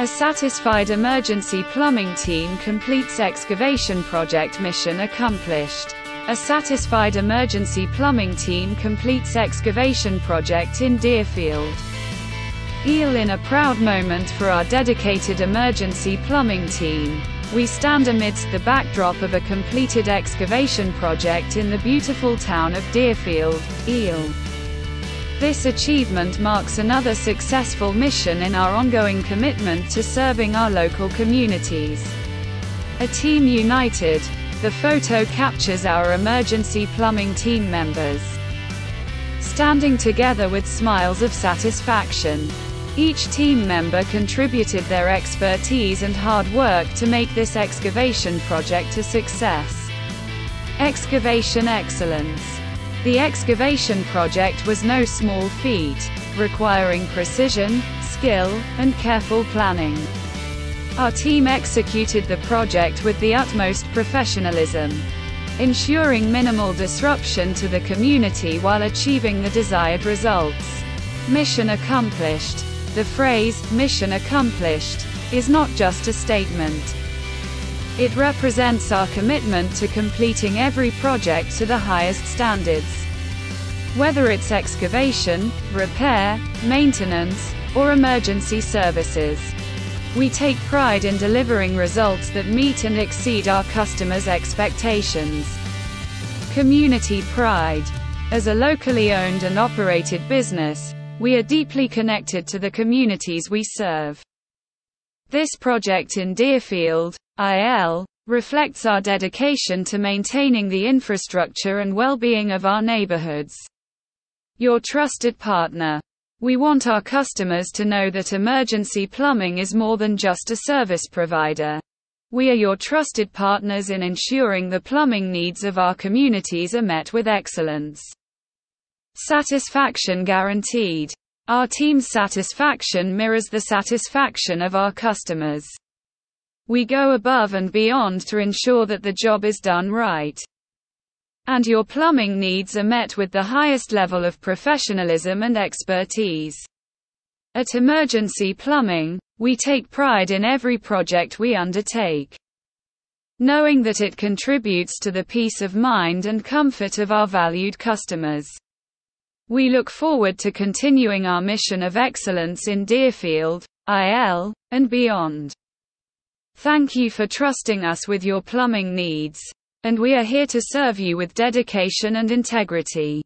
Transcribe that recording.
A satisfied emergency plumbing team completes excavation project mission accomplished. A satisfied emergency plumbing team completes excavation project in Deerfield. Eel in a proud moment for our dedicated emergency plumbing team. We stand amidst the backdrop of a completed excavation project in the beautiful town of Deerfield, Eel. This achievement marks another successful mission in our ongoing commitment to serving our local communities. A team united. The photo captures our emergency plumbing team members standing together with smiles of satisfaction. Each team member contributed their expertise and hard work to make this excavation project a success. Excavation Excellence The excavation project was no small feat, requiring precision, skill, and careful planning. Our team executed the project with the utmost professionalism, ensuring minimal disruption to the community while achieving the desired results. Mission accomplished. The phrase, mission accomplished, is not just a statement. It represents our commitment to completing every project to the highest standards. Whether it's excavation, repair, maintenance, or emergency services. We take pride in delivering results that meet and exceed our customers' expectations. Community pride. As a locally owned and operated business, we are deeply connected to the communities we serve. This project in Deerfield, IL, reflects our dedication to maintaining the infrastructure and well-being of our neighborhoods. Your trusted partner. We want our customers to know that emergency plumbing is more than just a service provider. We are your trusted partners in ensuring the plumbing needs of our communities are met with excellence. Satisfaction guaranteed. Our team's satisfaction mirrors the satisfaction of our customers. We go above and beyond to ensure that the job is done right and your plumbing needs are met with the highest level of professionalism and expertise. At Emergency Plumbing, we take pride in every project we undertake, knowing that it contributes to the peace of mind and comfort of our valued customers. We look forward to continuing our mission of excellence in Deerfield, IL, and beyond. Thank you for trusting us with your plumbing needs and we are here to serve you with dedication and integrity.